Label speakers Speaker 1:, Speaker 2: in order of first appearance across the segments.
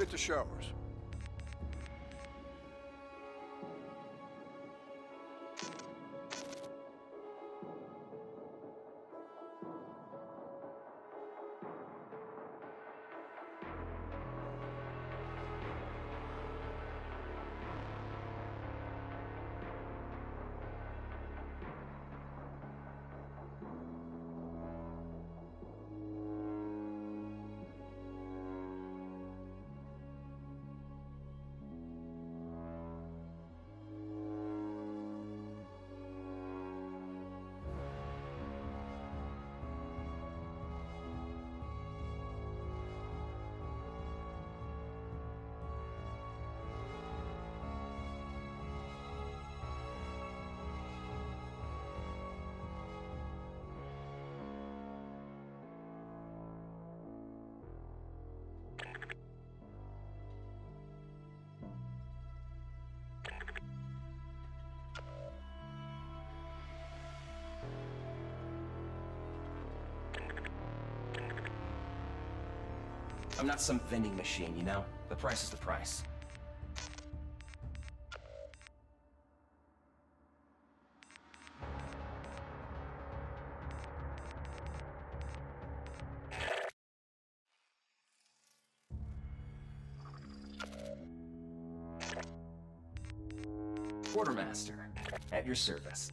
Speaker 1: Hit the showers.
Speaker 2: I'm not some vending machine, you know? The price is the price. Quartermaster, at your service.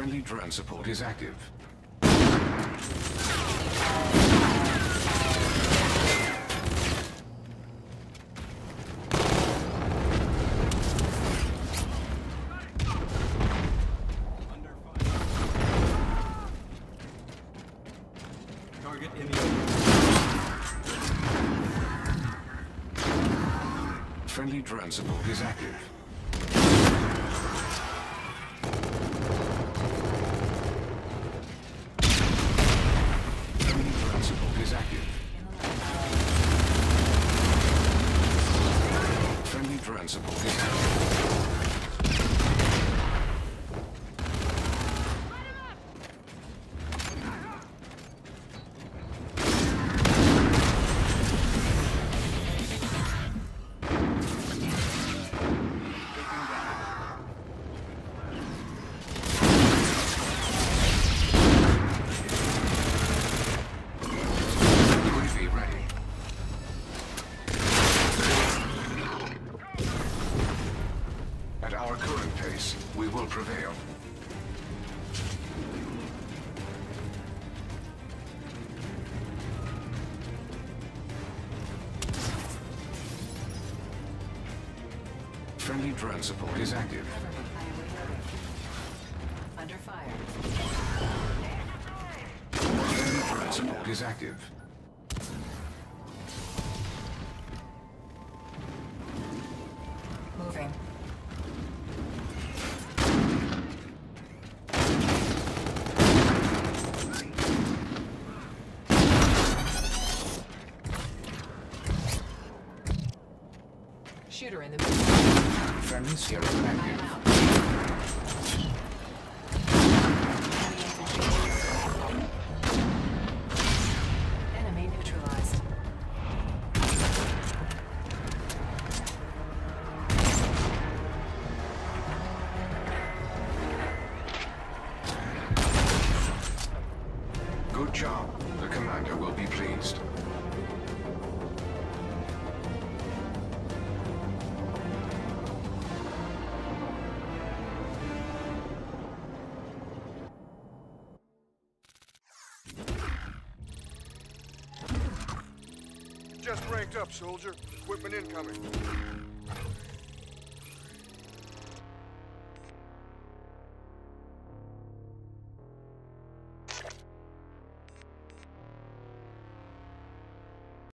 Speaker 1: Friendly drone support is active.
Speaker 3: Target in the.
Speaker 1: Friendly drone support is active. Friendly drone support is active.
Speaker 4: Under fire.
Speaker 1: Friendly drone support is active.
Speaker 4: Moving. Shooter in the middle.
Speaker 1: Friendly Sierra active.
Speaker 4: Enemy neutralized.
Speaker 1: Good job. The commander will be pleased.
Speaker 5: Just ranked up, soldier. Equipment incoming.